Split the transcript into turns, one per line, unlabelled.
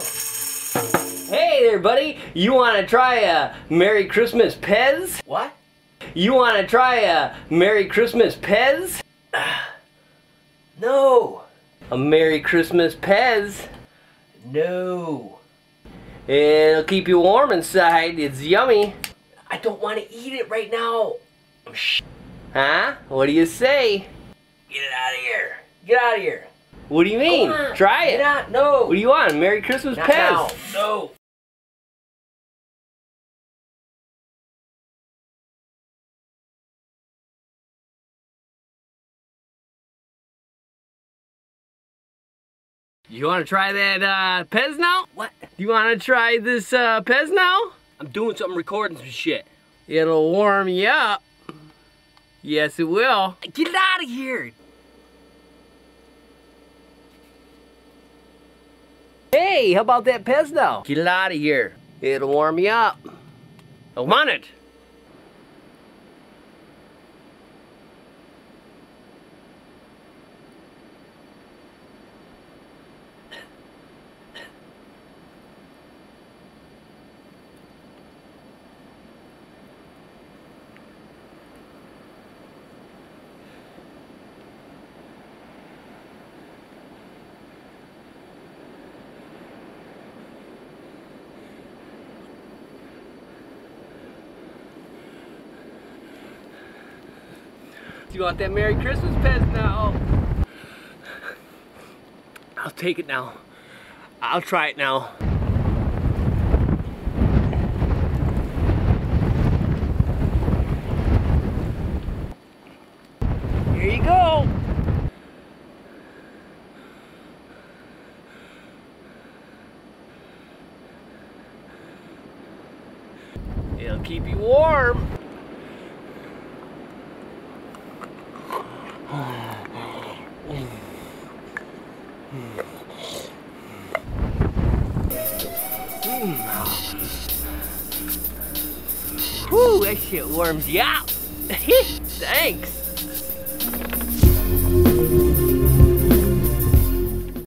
Hey there, buddy. You want to try a Merry Christmas Pez?
What?
You want to try a Merry Christmas Pez?
No.
A Merry Christmas Pez.
No.
It'll keep you warm inside. It's yummy.
I don't want to eat it right now. I'm sh-
Huh? What do you say?
Get it out of here. Get out of here.
What do you mean? Try it.
out. No.
What do you want? Merry Christmas
Not
Pez?
No.
You want to try that uh, Pez now?
What?
You want to try this uh, Pez now? I'm doing something, recording some shit. It'll warm you up. Yes, it will.
Get it out of here.
Hey, how about that Pez now? Get it out of here. It'll warm you up. I want it. Do you want that Merry Christmas Pez now? I'll take it now. I'll try it now. Here you go. It'll keep you warm. Whew, that shit warms you up. Thanks.